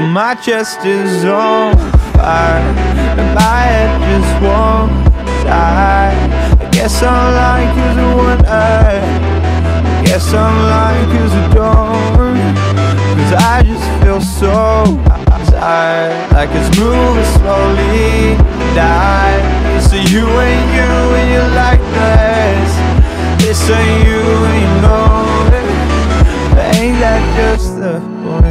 my chest is on fire And my head just won't die. I guess I'm lying cause I want I Guess I'm lying cause I don't Cause I just feel so tired Like it's moving slowly die So you ain't you and you like this This ain't you and you know it But Ain't that just the point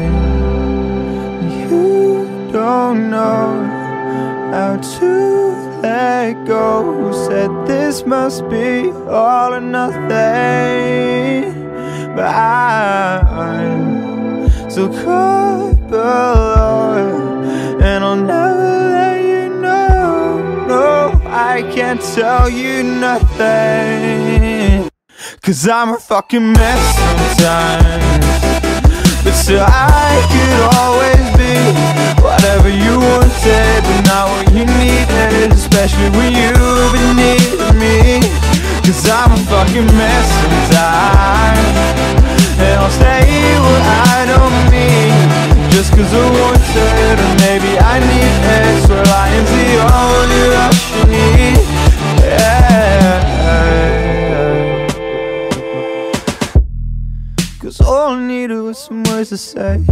to let go. Said this must be all or nothing? But I'm so caught below And I'll never let you know. No, I can't tell you nothing. Cause I'm a fucking mess sometimes. But still I Cause I'm a fucking mess sometimes. And I'll say what I don't mean Just cause I want it Or maybe I need it. Swear lying's the only need Yeah. Cause all I needed was some words to say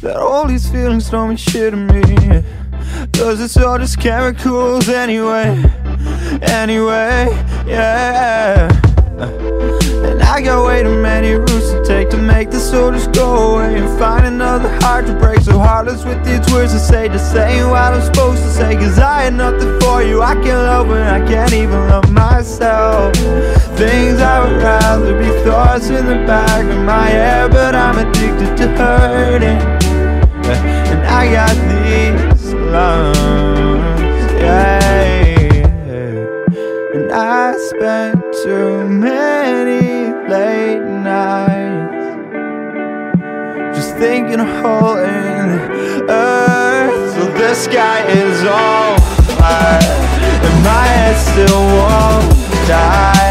That all these feelings don't mean shit to me. Cause it's all just chemicals anyway Anyway, yeah. And I got way too many routes to take To make this all just go away And find another heart to break. So heartless with these words to say To say what I'm supposed to say. Cause I had nothing for you. I can't love when I can't even love myself. Things I would rather be thoughts in the back of my head But I'm addicted to hurting. And I got these lungs, Thinking of hole in earth. So the sky is on fire And my head still won't die.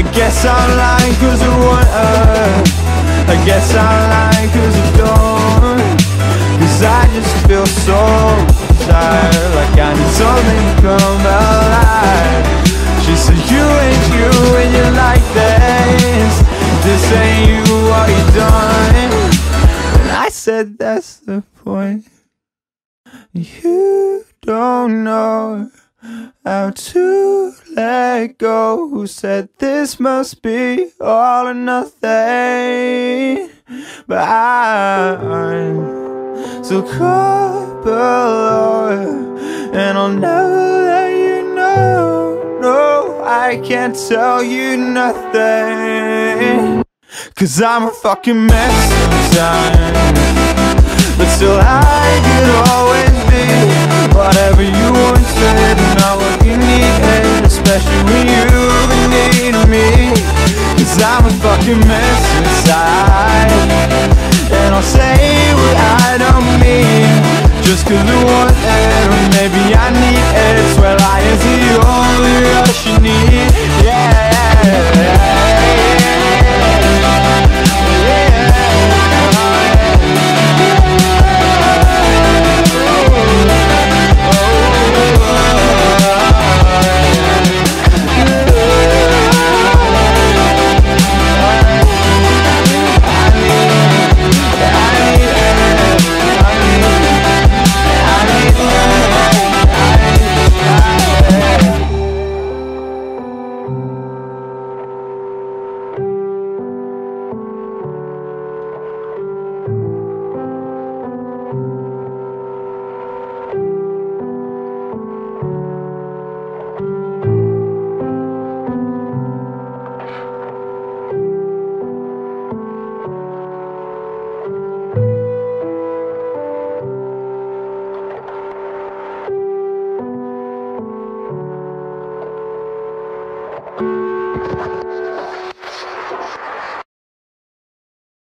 I guess I'm lying cause I want earth I guess I'm lying cause I don't Cause I just feel so tired Like I need something to come alive said that's the point. You don't know how to let go. Who said this must be all or nothing? But I'm so caught below And I'll never let you know. No, I can't tell you nothing Cause I'm a fucking mess sometimes. But still I could always be Whatever you want wanted Not what you need, Especially when you've been me. Cause I'm a fucking mess inside. And I'll say